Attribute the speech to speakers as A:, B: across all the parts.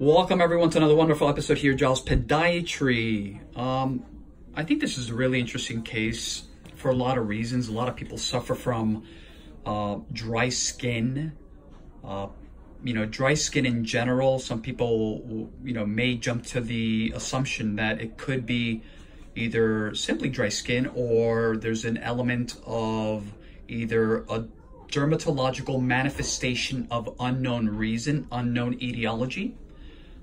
A: Welcome everyone to another wonderful episode here, Jaws Podiatry. Um, I think this is a really interesting case for a lot of reasons. A lot of people suffer from uh, dry skin. Uh, you know, dry skin in general, some people, you know, may jump to the assumption that it could be either simply dry skin or there's an element of either a dermatological manifestation of unknown reason, unknown etiology.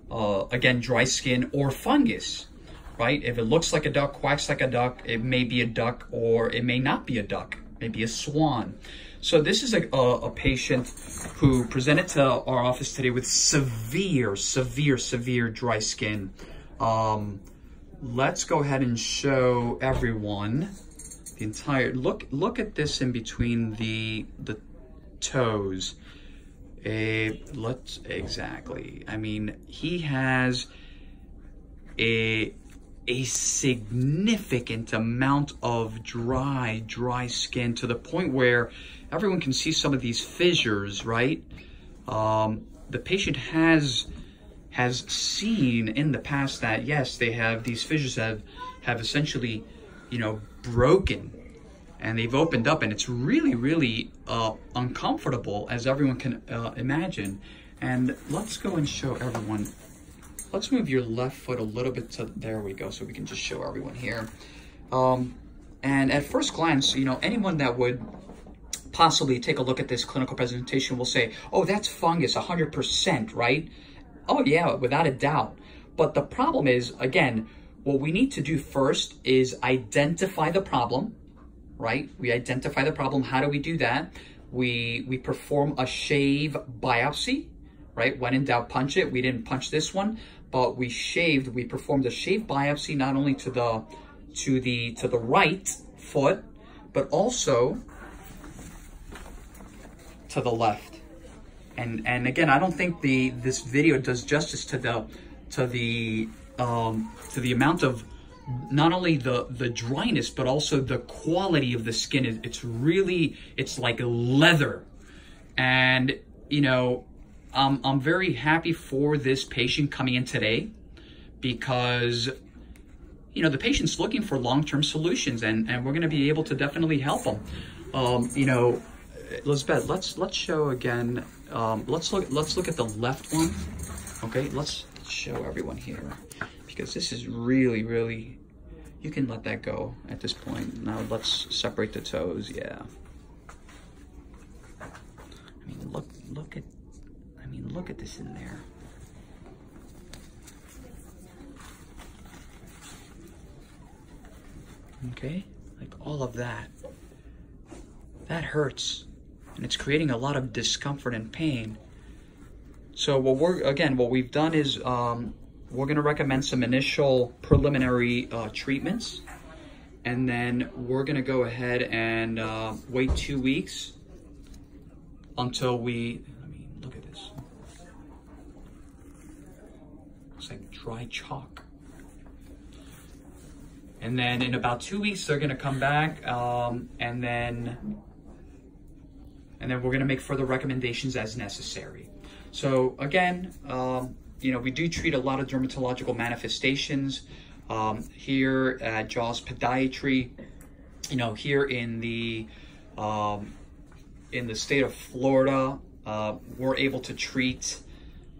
A: Uh, again, dry skin or fungus, right? If it looks like a duck, quacks like a duck, it may be a duck or it may not be a duck, maybe a swan. So this is a, a, a patient who presented to our office today with severe, severe, severe dry skin. Um, let's go ahead and show everyone the entire, look, look at this in between the, the toes. A, let's, exactly. I mean, he has a, a significant amount of dry, dry skin to the point where everyone can see some of these fissures, right? Um, the patient has has seen in the past that yes, they have these fissures have have essentially, you know, broken and they've opened up and it's really, really uh, uncomfortable as everyone can uh, imagine. And let's go and show everyone. Let's move your left foot a little bit to, there we go, so we can just show everyone here. Um, and at first glance, you know, anyone that would possibly take a look at this clinical presentation will say, oh, that's fungus 100%, right? Oh yeah, without a doubt. But the problem is, again, what we need to do first is identify the problem, right? We identify the problem. How do we do that? We, we perform a shave biopsy, right? When in doubt, punch it. We didn't punch this one, but we shaved, we performed a shave biopsy, not only to the, to the, to the right foot, but also to the left. And, and again, I don't think the, this video does justice to the, to the, um, to the amount of not only the the dryness but also the quality of the skin is it's really it's like leather. And you know um, i'm very happy for this patient coming in today because you know the patient's looking for long-term solutions and and we're going to be able to definitely help them. Um, you know elizabeth let's let's show again um, let's look let's look at the left one. Okay let's show everyone here because this is really, really, you can let that go at this point. Now let's separate the toes, yeah. I mean, look, look at, I mean, look at this in there. Okay, like all of that. That hurts, and it's creating a lot of discomfort and pain. So what we're, again, what we've done is um, we're going to recommend some initial preliminary uh, treatments. And then we're going to go ahead and uh, wait two weeks until we, I mean, look at this. It's like dry chalk. And then in about two weeks, they're going to come back um, and then and then we're going to make further recommendations as necessary. So again, um, you know, we do treat a lot of dermatological manifestations um, here at Jaws Podiatry. You know, here in the um, in the state of Florida, uh, we're able to treat.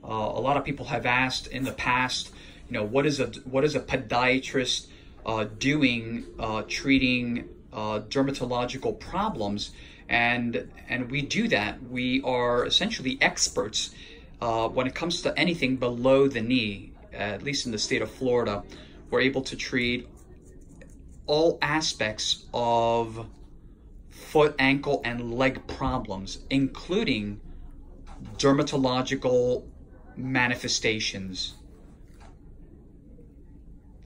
A: Uh, a lot of people have asked in the past, you know, what is a what is a podiatrist uh, doing uh, treating uh, dermatological problems? And and we do that. We are essentially experts uh, when it comes to anything below the knee, at least in the state of Florida, we're able to treat all aspects of foot, ankle, and leg problems, including dermatological manifestations.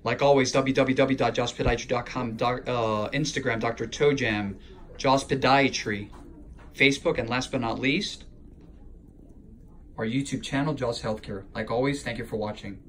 A: Like always, www.jawspodiatry.com, uh, Instagram, Dr. Tojam, Jaws Podiatry, Facebook, and last but not least, our YouTube channel, Jaws Healthcare. Like always, thank you for watching.